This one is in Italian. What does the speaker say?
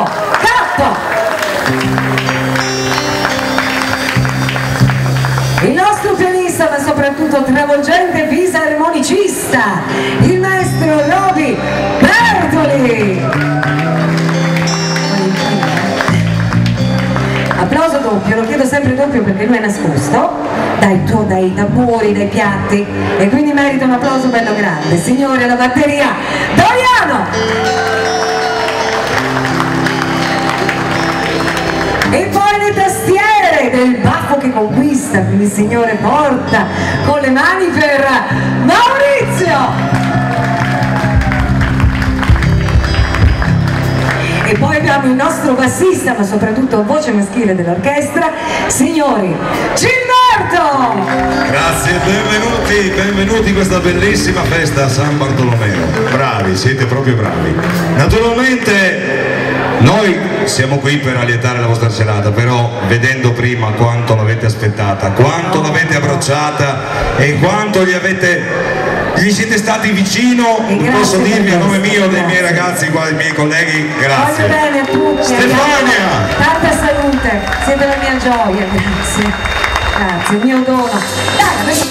capo, capo! Il nostro pianista, ma soprattutto travolgente fisarmonicista, il maestro Roby Bertoli! Applauso doppio, lo chiedo sempre doppio perché lui è nascosto dai, tu, dai tamburi, dai piatti e quindi merita un applauso bello grande. Signore, la batteria, Doriano! Conquista, quindi signore porta con le mani per Maurizio! E poi abbiamo il nostro bassista, ma soprattutto voce maschile dell'orchestra, signori Gilberto! Grazie, benvenuti, benvenuti in questa bellissima festa a San Bartolomeo. Bravi, siete proprio bravi. Naturalmente noi siamo qui per allietare la vostra serata, però vedendo prima quanto l'avete aspettata, quanto l'avete abbracciata e quanto gli avete gli siete stati vicino, grazie posso dirvi a nome mio, dei miei ragazzi, qua, dei miei colleghi, Voglio grazie. bene a tutti, Stefania! tanta salute, siete la mia gioia, grazie, grazie, il mio dono. Dai,